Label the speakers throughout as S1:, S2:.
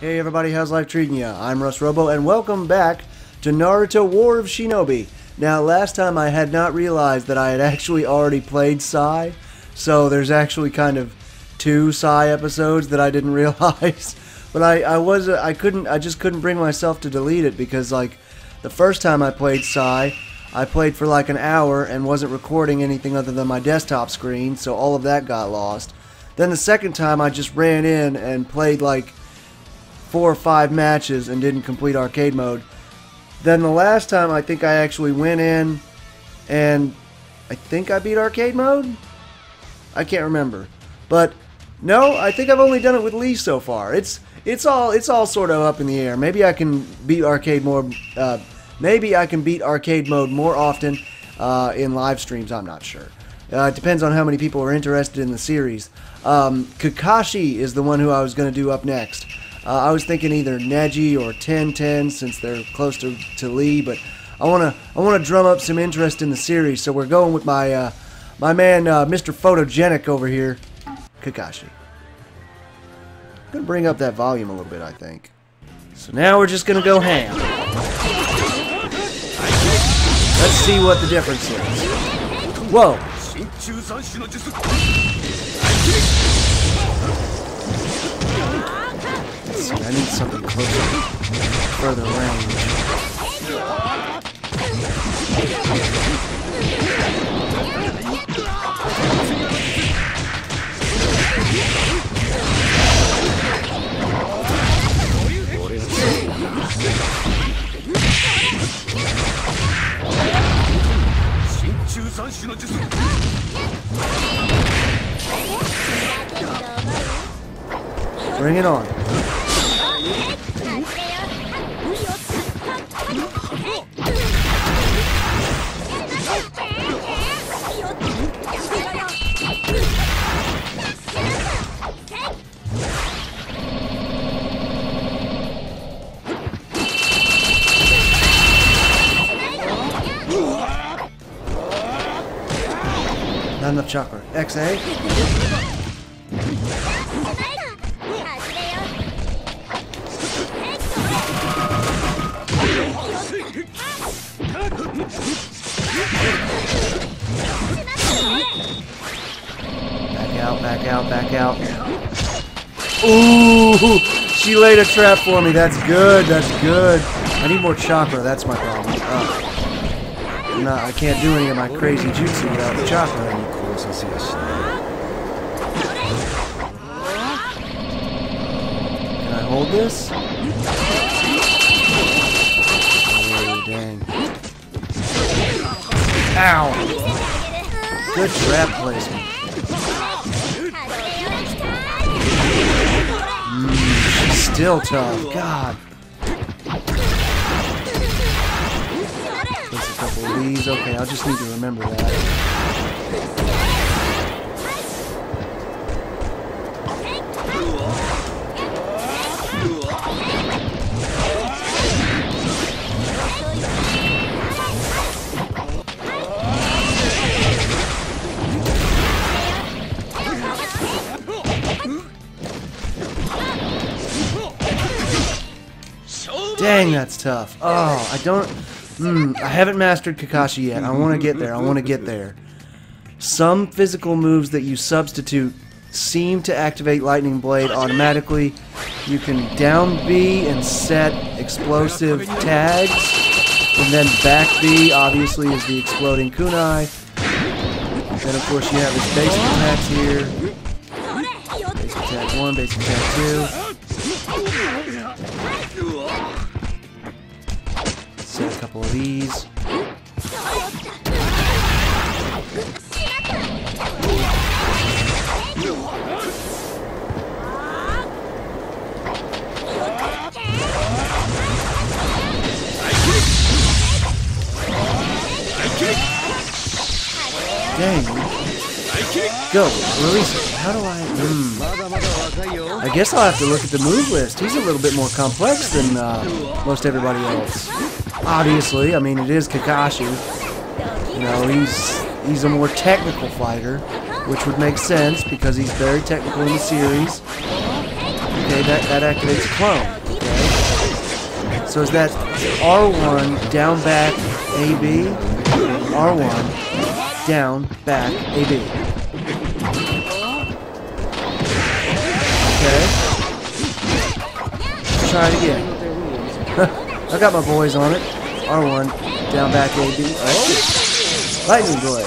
S1: Hey everybody, how's life treating ya? I'm Russ Robo, and welcome back to Naruto War of Shinobi. Now, last time I had not realized that I had actually already played Sai, so there's actually kind of two Sai episodes that I didn't realize. But I, I was, uh, I couldn't, I just couldn't bring myself to delete it because, like, the first time I played Sai, I played for like an hour and wasn't recording anything other than my desktop screen, so all of that got lost. Then the second time I just ran in and played like four or five matches and didn't complete arcade mode. Then the last time I think I actually went in and I think I beat arcade mode? I can't remember. But no, I think I've only done it with Lee so far. It's it's all it's all sort of up in the air. Maybe I can beat arcade mode uh, maybe I can beat arcade mode more often uh, in live streams. I'm not sure. Uh, it depends on how many people are interested in the series. Um, Kakashi is the one who I was going to do up next. Uh, I was thinking either Neji or Ten Ten since they're close to, to Lee, but I want to I want to drum up some interest in the series, so we're going with my uh, my man uh, Mr. Photogenic over here, Kakashi. Gonna bring up that volume a little bit, I think. So now we're just gonna go ham. Let's see what the difference is. Whoa! I need something closer, further range. Bring it on. Not enough chakra. XA? Ooh! She laid a trap for me. That's good. That's good. I need more chakra. That's my problem. Uh, oh. I'm I can't do any of my crazy jutsu without the chakra. Can I hold this? Oh, dang. Ow! Good trap placement. Still tough. God. A couple of these. Okay, I'll just need to remember that. Dang, that's tough. Oh, I don't. Mm, I haven't mastered Kakashi yet. I want to get there. I want to get there. Some physical moves that you substitute seem to activate Lightning Blade automatically. You can down B and set explosive tags. And then back B, obviously, is the exploding kunai. Then, of course, you have his basic attacks here. Basic attack 1, basic attack 2. Couple of these. Dang. Go. Release it. How do I... Hmm. I guess I'll have to look at the move list. He's a little bit more complex than uh, most everybody else. Obviously, I mean, it is Kakashi. You know, he's he's a more technical fighter, which would make sense because he's very technical in the series. Okay, that, that activates clone. Okay. So is that R1 down back AB? R1 down back AB. Okay. Let's try it again. I got my boys on it. R1 down back AB. Oh. Lightning blade.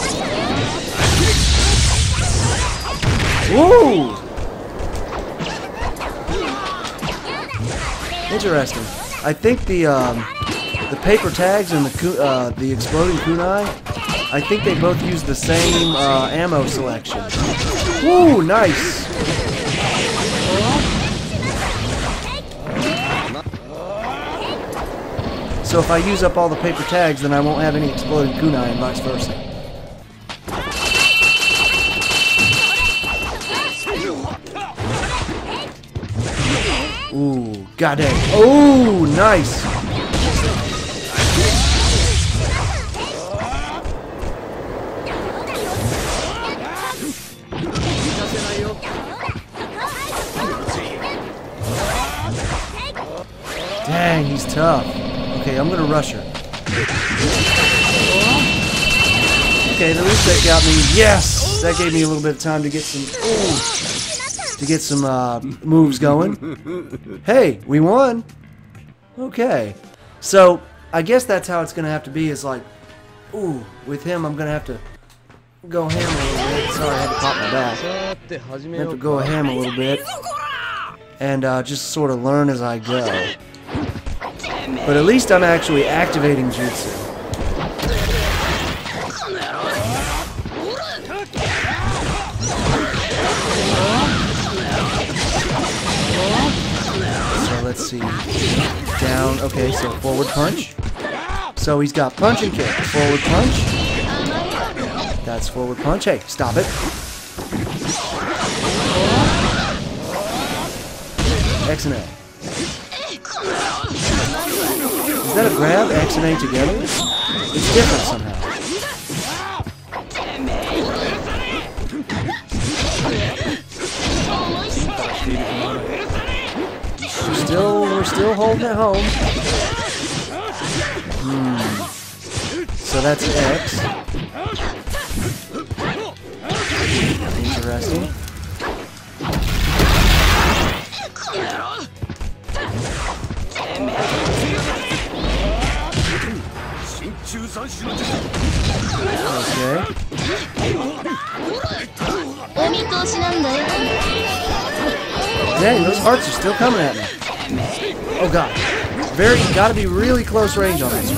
S1: Woo! Interesting. I think the um, the paper tags and the uh, the exploding kunai, I think they both use the same uh, ammo selection. Woo! Nice. So if I use up all the paper tags, then I won't have any exploding kunai and vice versa. Ooh, it. Oh, nice. Dang, he's tough. Okay, I'm gonna rush her. Okay, at least that got me. Yes! That gave me a little bit of time to get some. Ooh to get some uh, moves going. Hey, we won. Okay. So, I guess that's how it's to have to be is like, ooh, with him I'm to have to go ham a little bit. Sorry, I had to pop my back. I have to go ham a little bit. And uh, just sort of learn as I go. But at least I'm actually activating Jutsu. So let's see. Down, okay, so forward punch. So he's got punch and kick. Forward punch. That's forward punch. Hey, stop it. X and. Is that a grab? X and A together? It's different somehow. still we're still holding it home. Hmm. So that's X. hearts are still coming at me. Oh god. Very, gotta be really close range on this.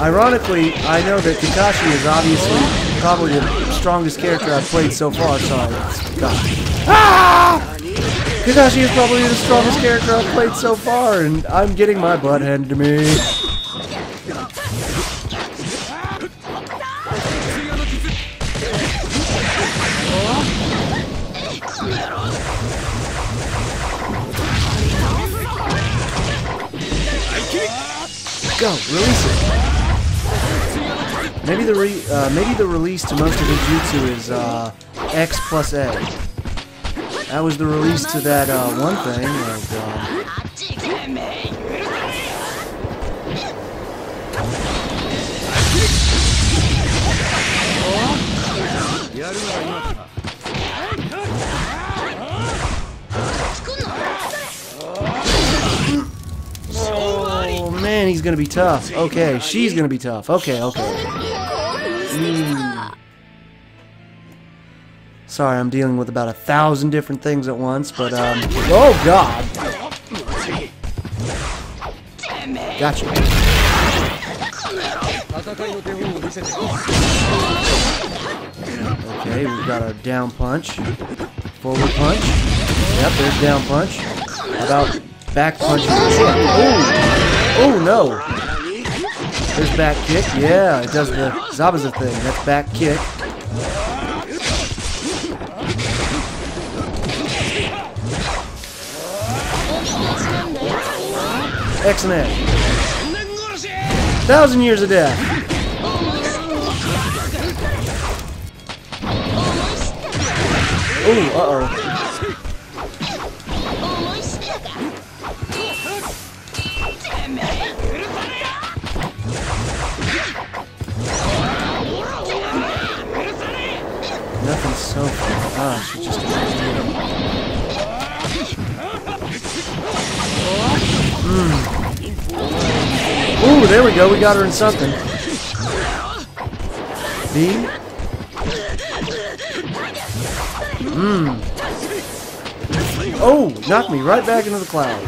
S1: Ironically, I know that Kakashi is obviously probably the strongest character I've played so far. Sorry, God. Ah! Kakashi is probably the strongest character I've played so far, and I'm getting my butt handed to me. Go, release it. Maybe the re uh, maybe the release to most of the jutsu is uh, X plus A. That was the release to that uh, one thing. Man, he's gonna be tough. Okay, she's gonna be tough. Okay, okay. Mm. Sorry, I'm dealing with about a thousand different things at once, but, um... Oh, God! Gotcha. Okay, we've got our down punch. Forward punch. Yep, there's down punch. How about back punch? Oh! Oh no! There's back kick. Yeah, it does the Zabuza thing. That's back kick. Excellent. Thousand years of death. Oh, uh-oh. There we go. We got her in something. B. Mmm. Oh, knocked me right back into the cloud.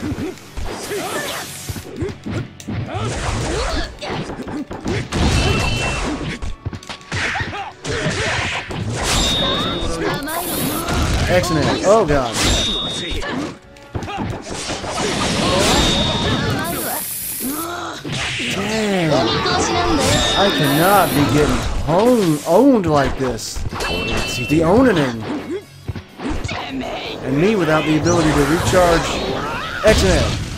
S1: Excellent. Oh god. Damn. I cannot be getting owned, owned like this. The owning. And me without the ability to recharge Excellent.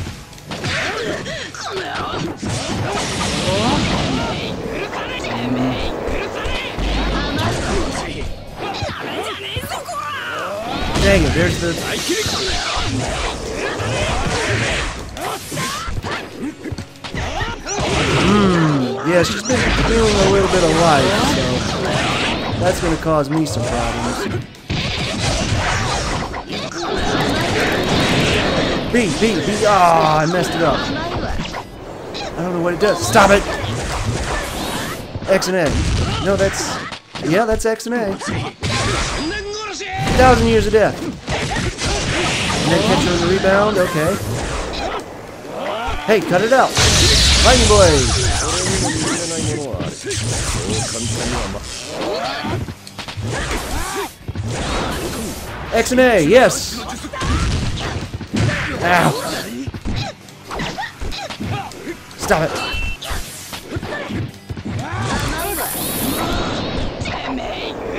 S1: Dang it, there's the... yeah, she's been feeling a little bit of life, so... That's gonna cause me some problems. B, B, B, ah, oh, I messed it up. I don't know what it does. Stop it! X and A. No, that's... Yeah, that's X and A thousand years of death. And then catch her in the rebound. Okay. Hey, cut it out. Lightning blade. X and A. Yes. Ow. Stop it.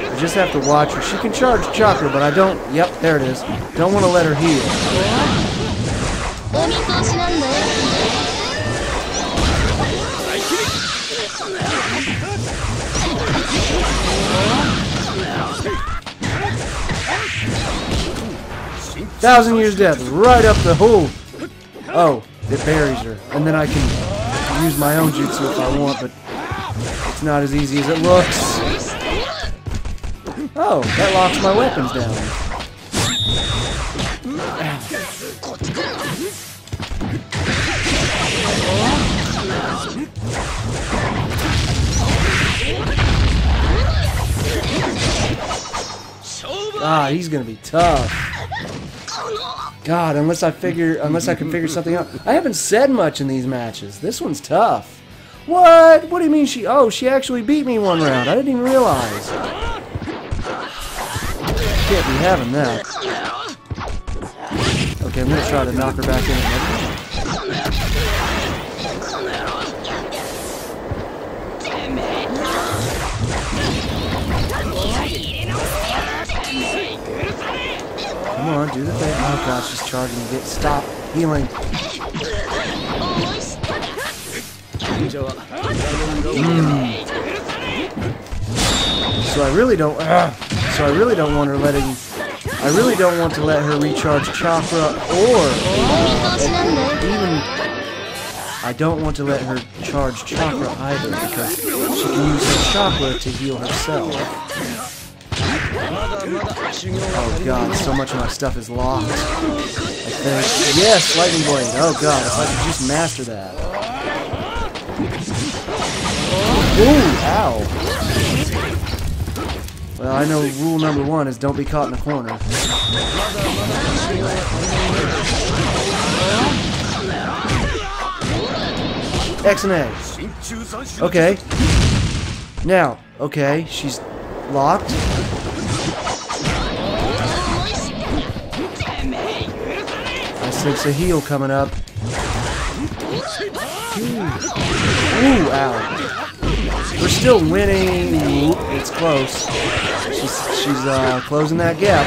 S1: I just have to watch her. She can charge chakra, but I don't... Yep, there it is. Don't want to let her heal. Thousand years death, right up the hole. Oh, it buries her. And then I can use my own jutsu if I want, but it's not as easy as it looks. Oh, that locks my weapons down. Ah, he's gonna be tough. God, unless I figure, unless I can figure something out. I haven't said much in these matches. This one's tough. What? What do you mean she? Oh, she actually beat me one round. I didn't even realize can't be having that. Okay, I'm gonna try to knock her back in on, do the thing. Oh god, she's charging to get stop healing. Mm. So I really don't. Uh, so I really don't want her letting... I really don't want to let her recharge chakra or uh, even... I don't want to let her charge chakra either because she can use her chakra to heal herself. Oh god, so much of my stuff is locked. I think. Yes, lightning blade. Oh god, if I could just master that. Ooh, ow. Well, I know rule number one is don't be caught in a corner. X and A. Okay. Now, okay, she's locked. Sense a heal coming up. Ooh, ow. We're still winning. It's close. She's, she's uh, closing that gap.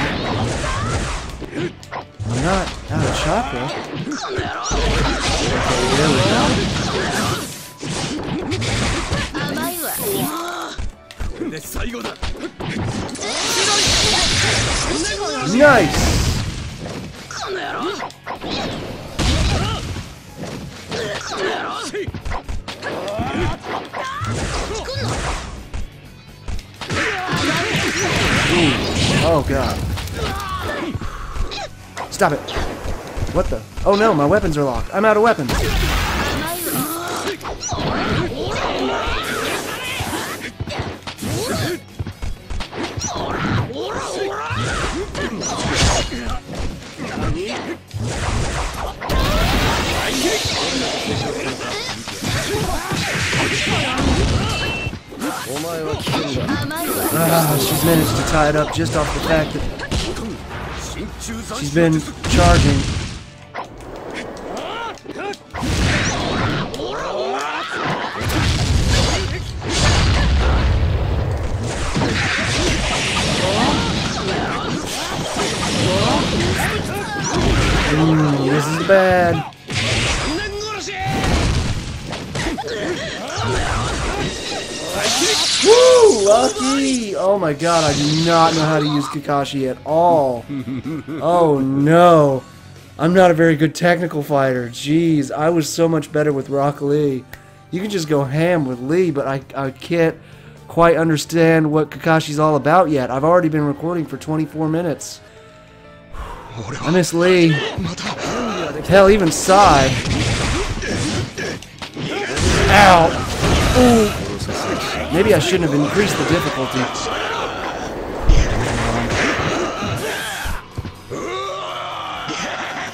S1: Not out of chakra. Okay, there we go. Nice! Oh god. Stop it. What the? Oh no, my weapons are locked. I'm out of weapons. Ah, she's managed to tie it up just off the fact that she's been charging. Mm, this is bad. Woo! Lucky! Oh my god, I do not know how to use Kakashi at all. Oh no. I'm not a very good technical fighter. Jeez, I was so much better with Rock Lee. You can just go ham with Lee, but I, I can't quite understand what Kakashi's all about yet. I've already been recording for 24 minutes. I miss Lee. Hell, even Sai. Ow! Ooh! Maybe I shouldn't have increased the difficulty.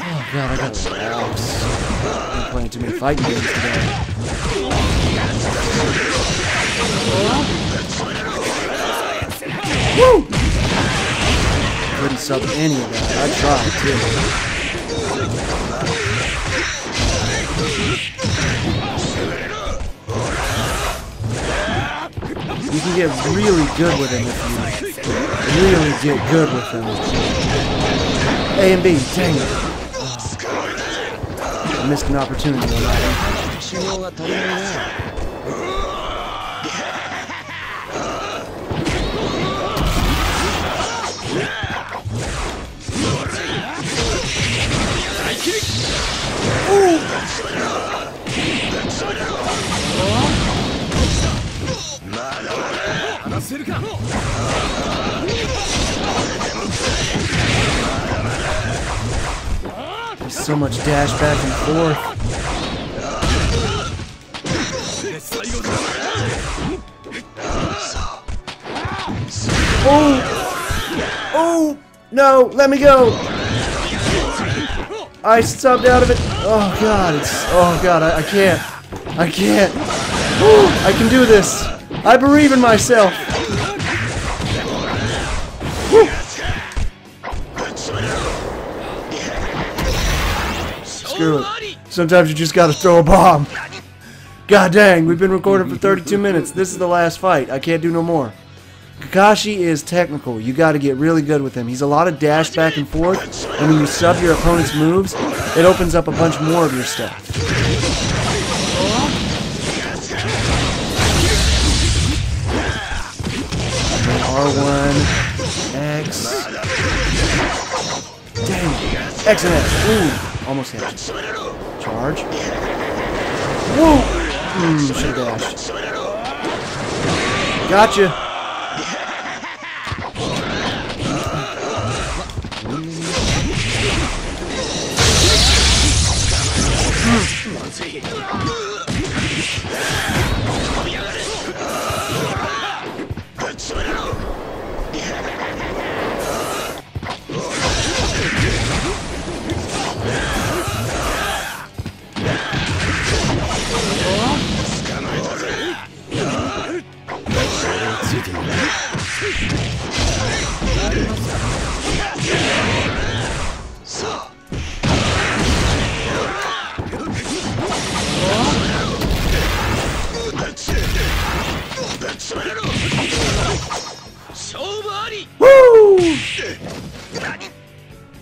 S1: Oh god, I got. I've been playing too many fighting games today. Woo! Couldn't sub any of that. I tried too. You can get really good with him if you really get good with him. A and B, dang it. I missed an opportunity on that one. There's so much dash back and forth. Oh! Oh! No! Let me go! I subbed out of it. Oh god, it's. Oh god, I, I can't. I can't. I can do this. I believe in myself. Screw it. Sometimes you just gotta throw a bomb. God dang, we've been recording for 32 minutes. This is the last fight. I can't do no more. Kakashi is technical. You got to get really good with him. He's a lot of dash back and forth, and when you sub your opponent's moves, it opens up a bunch more of your stuff. R1, X. Dang. X and X. Ooh, almost hit. Charge. Woo! Hmm, should have dashed. Gotcha.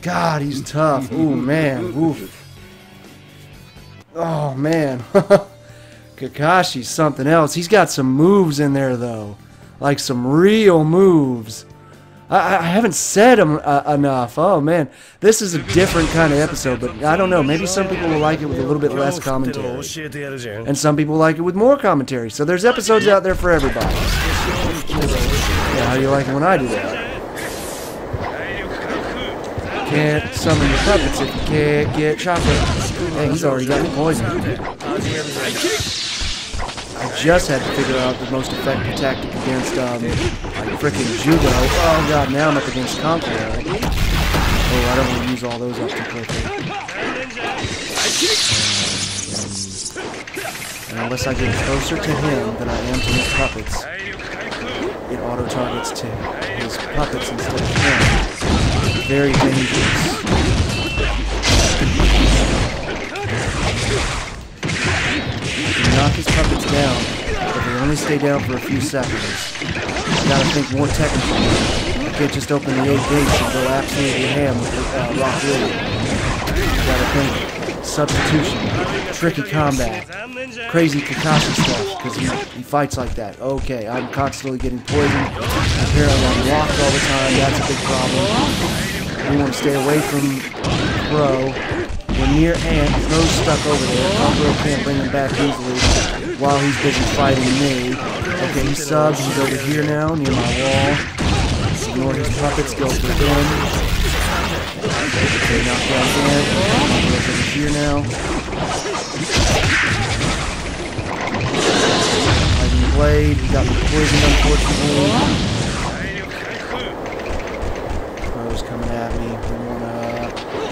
S1: God, he's tough. Ooh, man. Oof. Oh, man. Kakashi's something else. He's got some moves in there, though. like some real moves. I, I haven't said them uh, enough. Oh man, this is a different kind of episode, but I don't know. Maybe some people will like it with a little bit less commentary, and some people like it with more commentary. So there's episodes out there for everybody. Yeah, how do you like it when I do that? Can't summon your puppets if you can't get chakra. Hey, he's already got me poisoned. I just had to figure out the most effective tactic against um, freaking Jugo. Oh god, now I'm up against Kankuro. Oh, I don't want to use all those up too quickly. And unless I get closer to him than I am to his puppets, it auto-targets to his puppets instead of him. Very dangerous. knock his puppets down, but they only stay down for a few seconds. You gotta think more technically. You can't just open the eight gates and go absolutely ham with uh, Rock Lee. You gotta think substitution, tricky combat, crazy Kakashi stuff, because he, he fights like that. Okay, I'm constantly getting poisoned. Apparently I'm locked all the time, that's a big problem. We want to stay away from Pro. We're near Ant. Crow's stuck over there. Kankuro can't bring him back easily while he's busy fighting me. Okay, he subs. He's over here now, near my wall. Ignore his puppets. Go for him. Okay, knock down Ant. Kankuro's over here now. Fighting Blade. He got me poisoned, unfortunately.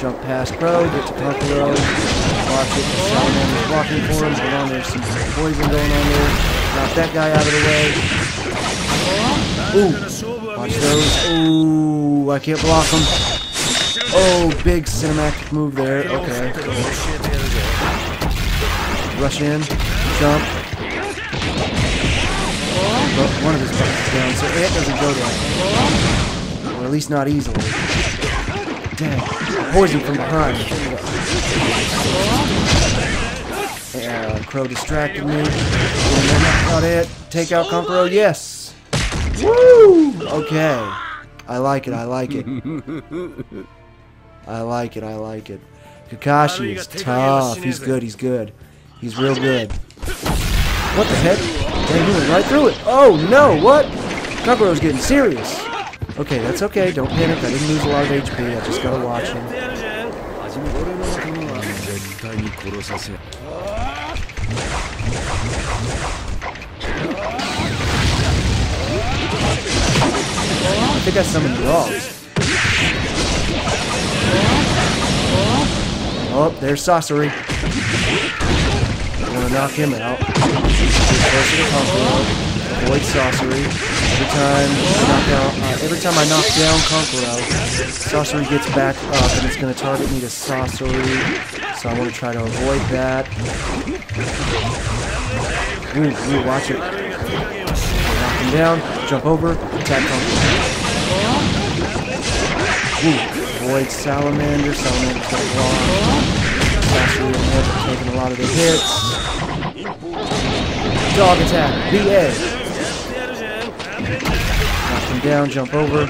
S1: Jump past Pro, get to Kankuro, watch it, Salamander's blocking for him, hold on, there's some poison going on there, knock that guy out of the way. Ooh, watch those, ooh, I can't block him. Oh, big cinematic move there, okay. Rush in, jump. But one of his buttons down, so it doesn't go down. Or at least not easily. Dang. Poison from behind. Yeah, Crow distracted me. Not it. Take out Kankuro. Yes. Woo! Okay. I like it. I like it. I like it. I like it. Kakashi is tough. He's good. He's good. He's real good. What the heck? Dang, he went right through it. Oh, no. What? Kankuro's getting serious. Okay, that's okay. Don't panic. I didn't lose a lot of HP. I just gotta watch him. I think I summoned dogs. Oh, there's Sasori. I'm gonna knock him out. Avoid Sasori. Every time I knock out, uh, every time I knock down Kankuro, Sasori gets back up and it's going to target me to Sasori. So I want to try to avoid that. Ooh, ooh, watch it. Knock him down, jump over, attack Kankuro. Ooh, avoid Salamander. Salamander's going to block. Sasori taking a lot of the hits. Dog attack, BA. Knock him down, jump over.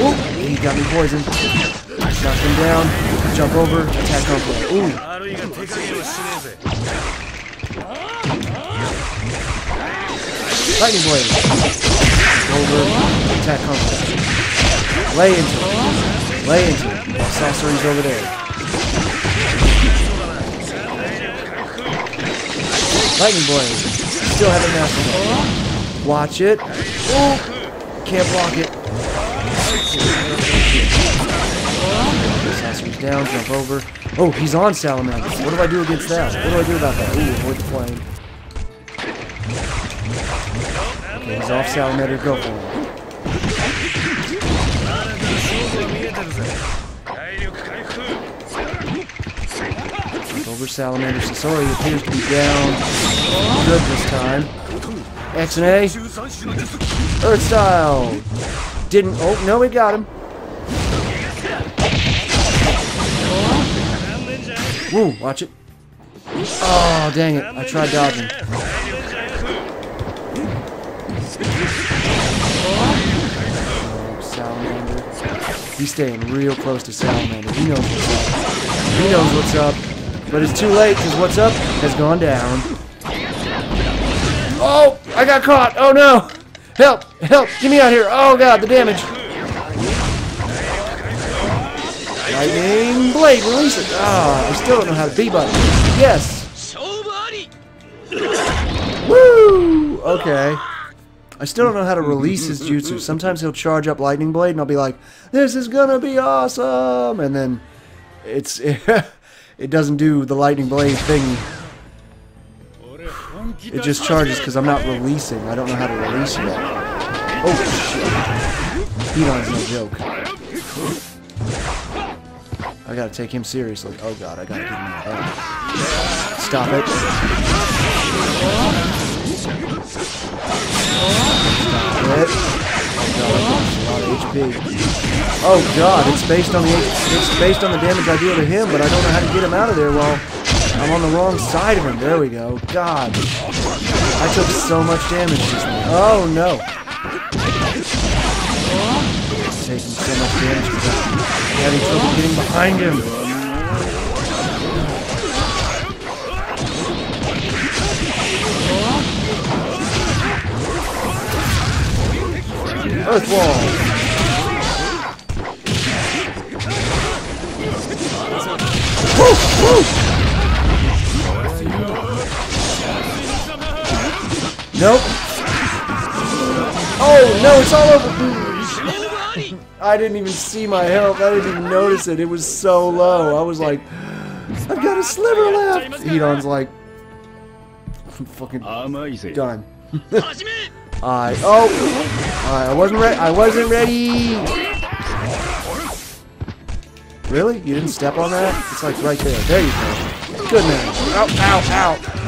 S1: Ooh, he got me poisoned. Knock him down, jump over, attack Kankuro. Ooh. Lightning Blade. Over, attack Kankuro. Lay into it. Lay into it. Sasori's over there. Lightning Blade. Still haven't mastered it. Watch it. Oh, can't block it. Sasori's down, jump over. Oh, he's on Salamander. What do I do against that? What do I do about that? Ooh, avoid the flame. Okay, he's off Salamander. Go for. Over Salamander. Sasori appears to be down. Good this time. X and A. Earth style. Didn't. Oh, no, we got him. Woo, watch it. Oh, dang it. I tried dodging. He's staying real close to Salamander. He knows what's up. He knows what's up. But it's too late because what's up has gone down. Oh, I got caught. Oh no. Help, help, get me out here. Oh god, the damage. Lightning Blade, release it. Ah, I still don't know how to button. Yes. Woo! Okay. I still don't know how to release his jutsu. Sometimes he'll charge up Lightning Blade and I'll be like, this is gonna be awesome! And then it's it doesn't do the Lightning Blade thing. It just charges because I'm not releasing. I don't know how to release yet. Oh shit. Hidan's no joke. I gotta take him seriously. Oh god, I gotta get him head. Stop it. Stop it. Oh god, it's based on the it's based on the damage I deal to him, but I don't know how to get him out of there while I'm on the wrong side of him. There we go. God. I took so much damage. Oh no. Taking so much damage because I'm having trouble getting behind him. Earth wall. Woo! Woo! Nope. Oh no, it's all over. I didn't even see my health. I didn't even notice it. It was so low. I was like, I've got a sliver left. Hidan's like, I'm fucking done. I oh, I wasn't ready. I wasn't ready. Really? You didn't step on that? It's like right there. There you go. Good man. Ow! Ow! Ow!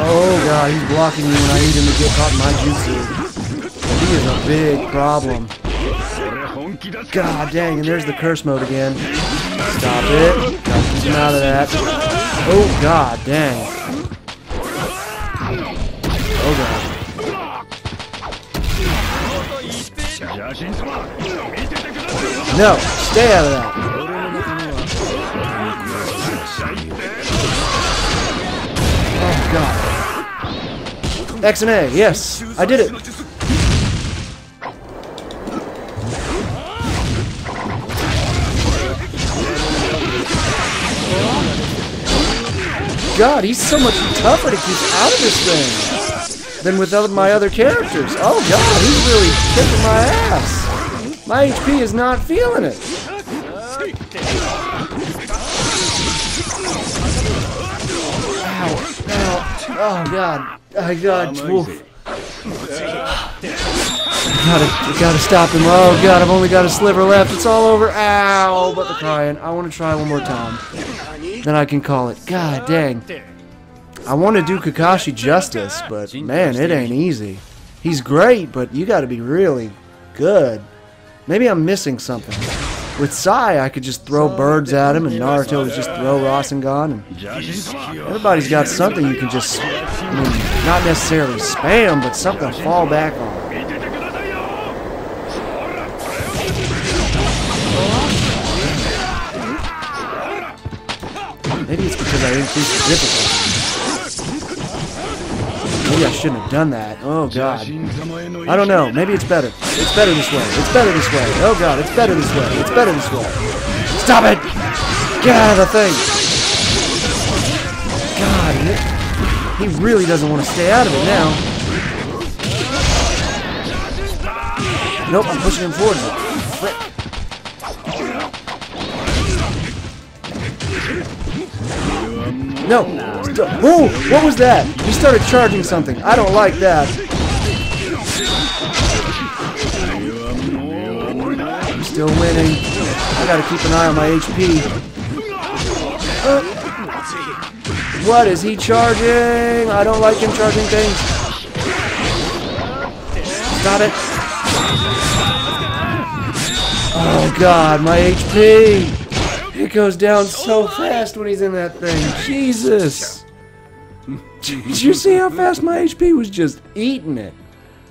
S1: Oh god, he's blocking me when I need him to get caught in my jutsu. He is a big problem. God dang, and there's the curse mode again. Stop it. Gotta out of that. Oh god dang. Oh god. No, stay out of that. Oh god. X and A, yes, I did it. God, he's so much tougher to keep out of this thing than with my other characters. Oh god, he's really kicking my ass. My HP is not feeling it. Ow, ow, oh god, I got, oof. Gotta, gotta stop him. Oh god, I've only got a sliver left. It's all over. Ow, but the crying. I want to try one more time. Then I can call it. God dang. I want to do Kakashi justice, but man, it ain't easy. He's great, but you gotta be really good. Maybe I'm missing something. With Sai, I could just throw birds at him, and Naruto would just throw Rasengan, and everybody's got something you can just, I mean, not necessarily spam, but something to fall back on. Because I increased the difficulty. Maybe I shouldn't have done that. Oh god. I don't know. Maybe it's better. It's better this way. It's better this way. Oh god, it's better this way. It's better this way. Stop it! Get out of the thing! God, he really doesn't want to stay out of it now. Nope, I'm pushing him forward. Frick. No! Whoa! What was that? He started charging something. I don't like that. I'm still winning. I gotta keep an eye on my HP. Uh, what is he charging? I don't like him charging things. Stop it. Oh god, my HP! It goes down so fast when he's in that thing. Jesus! Did you see how fast my HP was just eating it?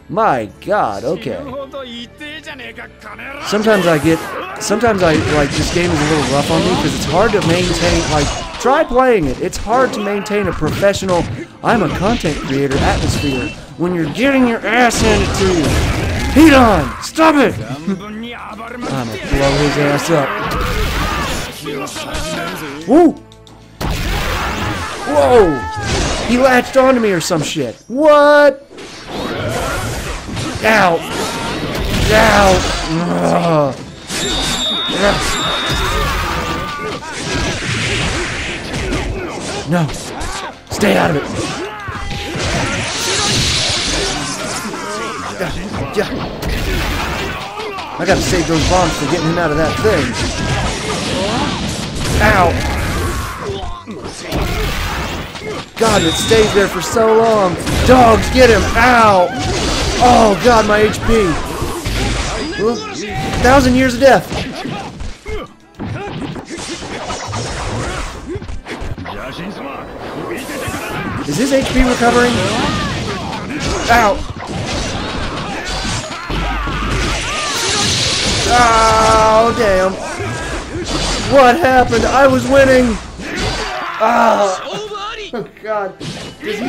S1: My god, okay. Sometimes I get, sometimes I, like, this game is a little rough on me because it's hard to maintain, like, try playing it. It's hard to maintain a professional, I'm a content creator atmosphere when you're getting your ass handed to you. Hidan! Stop it! I'm gonna blow his ass up. Woo! Whoa! He latched onto me or some shit. What? Ow! Ow! Ugh. No! Stay out of it! Yeah. I gotta save those bombs for getting him out of that thing. Ow! God, it stays there for so long. Dogs, get him! Ow! Oh God, my HP. thousand years of death. Is his HP recovering? Ow! Ah, oh, damn. What happened? I was winning. Ah. Oh, God. Does he...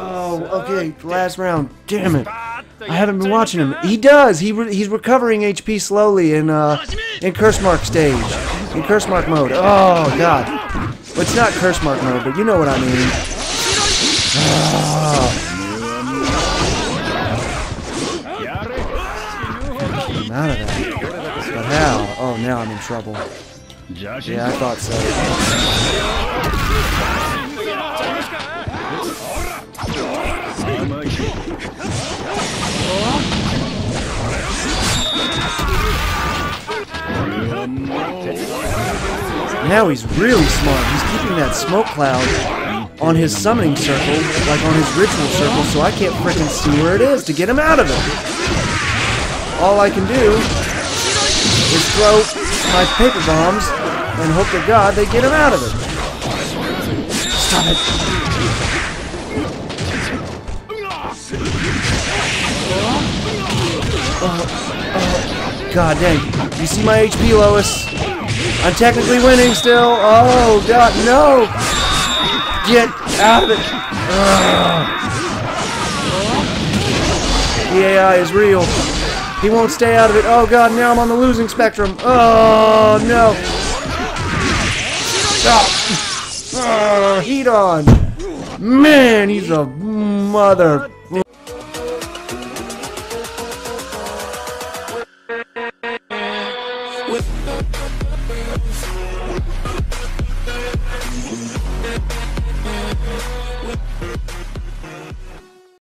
S1: Oh, okay. Last round. Damn it. I haven't been watching him. He does. He re he's recovering HP slowly in uh in curse mark stage. In curse mark mode. Oh god. Well, it's not curse mark mode, but you know what I mean. Oh. I'm out of that. But how? Oh, now I'm in trouble. Yeah, I thought so. Now he's really smart. He's keeping that smoke cloud on his summoning circle, like on his ritual circle, so I can't freaking see where it is to get him out of it. All I can do is throw my paper bombs and hope to God they get him out of it. Stop it. Oh, oh, God dang. You see my HP, Lois? I'm technically winning still. Oh, God, no. Get out of it. Ugh. The AI is real. He won't stay out of it. Oh, God, now I'm on the losing spectrum. Oh, no. Oh, oh Hidan. Man, he's a mother